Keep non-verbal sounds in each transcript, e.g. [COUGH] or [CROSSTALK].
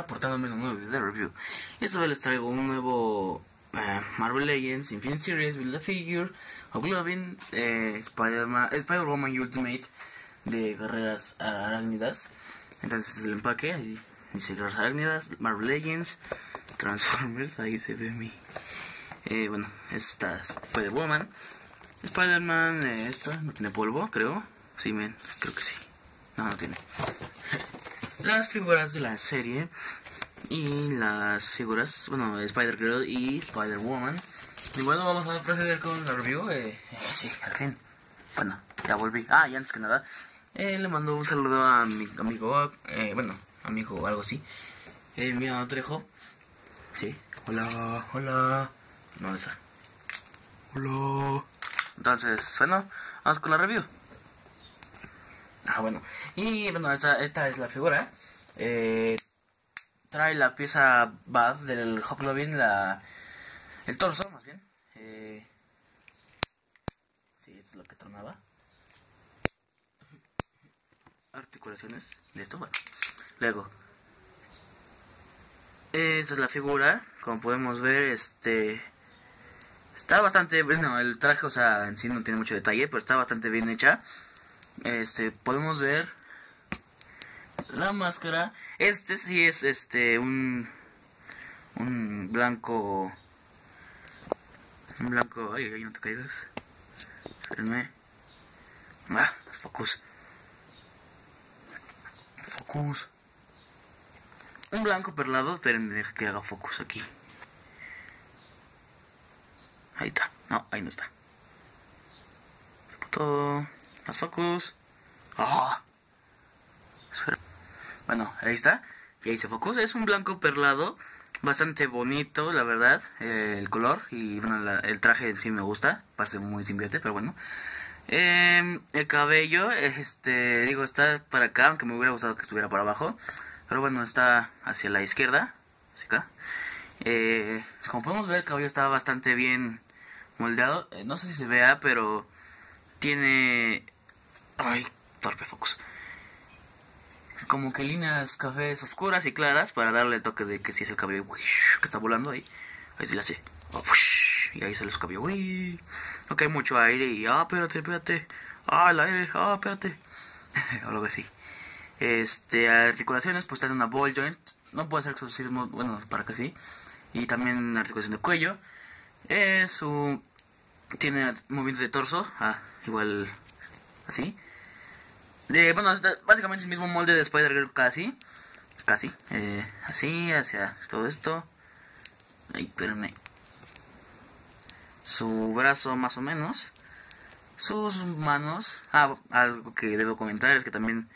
reportándome en un nuevo video de review. Y esta vez les traigo un nuevo eh, Marvel Legends Infinite Series with the Figure, Hobgoblin, eh, Spider-Man, Spider-Woman Ultimate de Guerreras Arácnidas. Entonces el empaque, ahí dice Guerreras Arácnidas, Marvel Legends, Transformers, ahí se ve mi... Eh, bueno, esta es Spider-Woman. Spider-Man, eh, esta no tiene polvo, creo. Sí, men, creo que sí. No, no tiene. [LAUGHS] las figuras de la serie y las figuras, bueno, Spider-Girl y Spider-Woman. Y bueno, vamos a proceder con la review. Eh, eh, sí, al fin. Bueno, ya volví. Ah, y antes que nada, eh, le mando un saludo a mi amigo, eh, bueno, amigo o algo así. Eh, mi Trejo. Sí, hola, hola. ¿Dónde está? Hola. Entonces, bueno, vamos con la review. Ah, bueno. Y bueno, esta, esta es la figura. Eh, trae la pieza Bad del Hobgoblin, la, el torso más bien. Eh, sí, esto es lo que tornaba. Articulaciones de esto, bueno. Luego. Esta es la figura, como podemos ver, este... Está bastante, bueno, el traje, o sea, en sí no tiene mucho detalle, pero está bastante bien hecha. Este, podemos ver la máscara. Este sí es este un un blanco un blanco, ay, ay, no te caigas. Espérenme. Ah, focus. Focus. Un blanco perlado, espérenme, que haga focus aquí. Ahí está. No, ahí no está. Todo. Las focus. Espera. Bueno, ahí está. Y ahí se focus. Es un blanco perlado. Bastante bonito, la verdad. Eh, el color. Y bueno, la, el traje en sí me gusta. Parece muy simbiote, pero bueno. Eh, el cabello, este, digo, está para acá, aunque me hubiera gustado que estuviera para abajo. Pero bueno, está hacia la izquierda. Hacia acá. Eh, como podemos ver, el cabello está bastante bien moldeado. Eh, no sé si se vea, pero tiene... Ay, torpe focus. Como que líneas cafés oscuras y claras para darle el toque de que si es el cabello que está volando ahí. Ahí se le hace. Y ahí sale su cabello. No cae mucho aire y... Ah, espérate, espérate. Ah, el aire. Ah, espérate. o [LAUGHS] algo así. Este, articulaciones, pues tiene una ball joint. No puede ser exorcismo, bueno, para que sí. Y también articulación de cuello. Es su... Tiene movimiento de torso. Ah, igual así. De, bueno, básicamente es el mismo molde de Spider-Girl casi. Casi. Eh, así, hacia todo esto. Ay, espérenme. Su brazo más o menos. Sus manos. Ah, algo que debo comentar es que también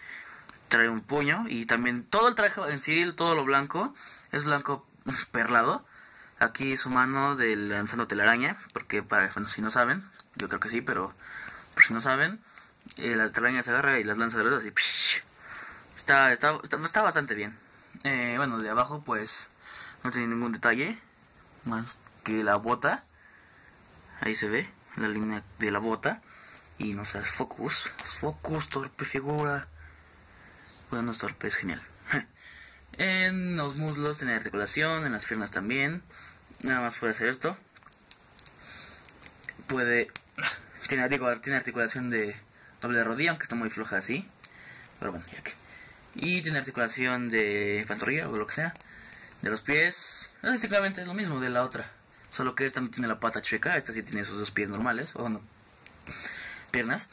trae un puño. Y también todo el traje en sí, todo lo blanco, es blanco perlado. Aquí su mano de lanzando telaraña. Porque, para, bueno, si no saben, yo creo que sí, pero por si no saben, eh, la telaraña se agarra y las lanza de los así. Está, está, está, está, bastante bien. Eh, bueno, de abajo pues no tiene ningún detalle más que la bota. Ahí se ve la línea de la bota. Y no sé, es focus. Es focus, torpe figura. Bueno, es torpe, es genial. [LAUGHS] en los muslos tiene articulación, en las piernas también. Nada más puede hacer esto. Puede tiene, tiene articulación de doble rodilla, aunque está muy floja así. Pero bueno, ya que. Y tiene articulación de pantorrilla o lo que sea. De los pies. Básicamente es lo mismo de la otra. Solo que esta no tiene la pata chueca. Esta sí tiene esos dos pies normales. O no. Piernas.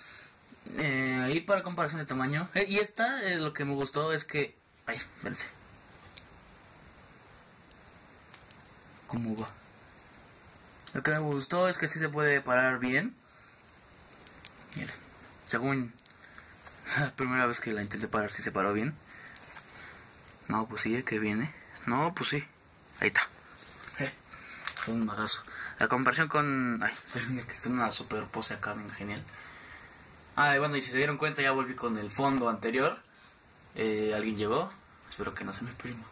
Eh, y para comparación de tamaño. Eh, y esta, eh, lo que me gustó es que. Ay, véanse. ¿Cómo va? Lo que me gustó es que sí se puede parar bien. Mira, según la primera vez que la intenté parar, si se paró bien. No, pues sí, que viene. No, pues sí. Ahí está. Eh, un magazo. La comparación con. Ay, que es una super pose acá, bien genial. Ah, bueno, y si se dieron cuenta, ya volví con el fondo anterior. Eh, ¿Alguien llegó? Espero que no sea mi prima.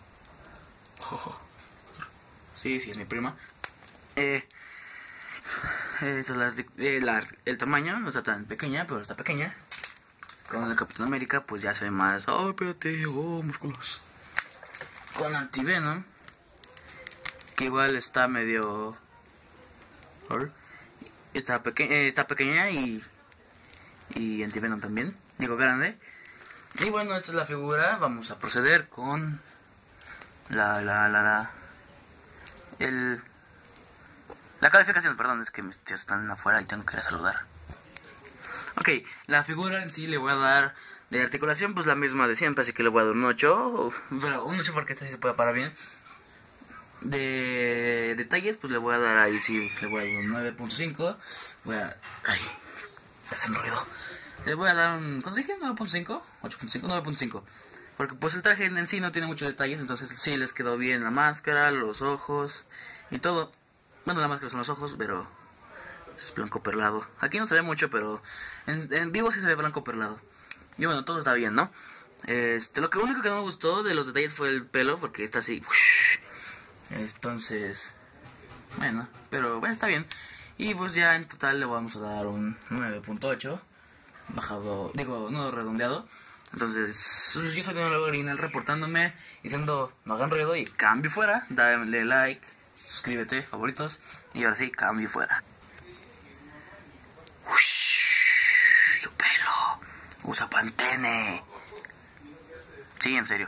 Oh. Sí, sí, es mi prima. Eh. Es eh, el tamaño no está tan pequeña, pero está pequeña. Con el Capitán América, pues ya se ve más. Oh, espérate, oh, músculos. con Antivenom, que igual está medio... Está, peque eh, está pequeña y, y Antivenom también, digo grande. Y bueno, esta es la figura, vamos a proceder con la, la, la, la, el, la calificación, perdón, es que mis tíos están afuera y tengo que ir a saludar. Ok, la figura en sí le voy a dar de articulación, pues la misma de siempre, así que le voy a dar un 8. Pero un 8 porque esta sí se puede parar bien. De detalles, pues le voy a dar ahí sí, le voy a dar un 9.5. Voy a. Ay, hacen ruido. Le voy a dar un. ¿Cuánto dije? ¿9.5? ¿8.5? 9.5. Porque pues el traje en sí no tiene muchos detalles, entonces sí les quedó bien la máscara, los ojos y todo. Bueno, la máscara son los ojos, pero es blanco perlado. Aquí no se ve mucho, pero en, vivo sí se ve blanco perlado. Y bueno, todo está bien, ¿no? Este, lo que único que no me gustó de los detalles fue el pelo, porque está así. Entonces, bueno, pero bueno, está bien. Y pues ya en total le vamos a dar un 9.8, bajado, digo, no redondeado. Entonces, yo soy un original reportándome, diciendo no hagan ruido y cambio fuera. Dale like, suscríbete, favoritos. Y ahora sí, cambio fuera. Usa Pantene. Sí, en serio.